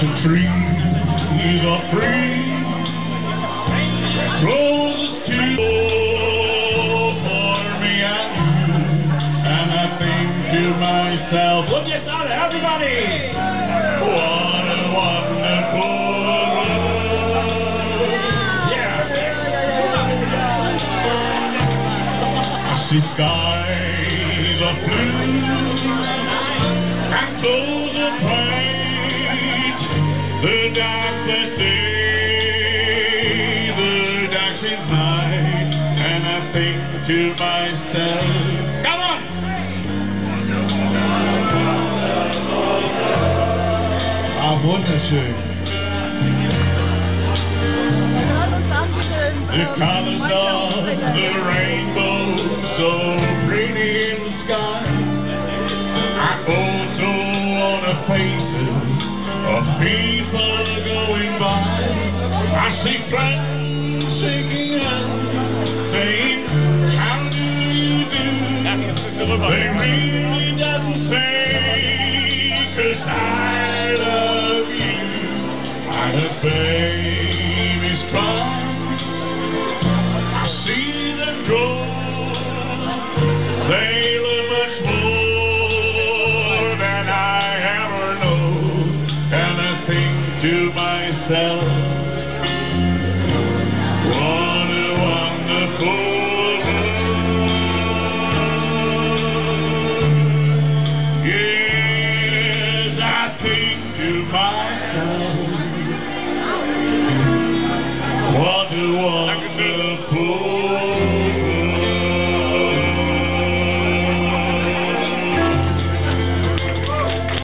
trees are free. Closest to for me and you. And I think to myself, look at that, everybody! What a wonderful world. Yeah. See skies blue and clouds of white. The dark they say, the dark is night, and I think to myself, come on. Ah, wunderschön. The colors of the rainbow, so pretty in the sky. I also wanna the faces of people going by. I see friends shaking hands, saying, How do you do? They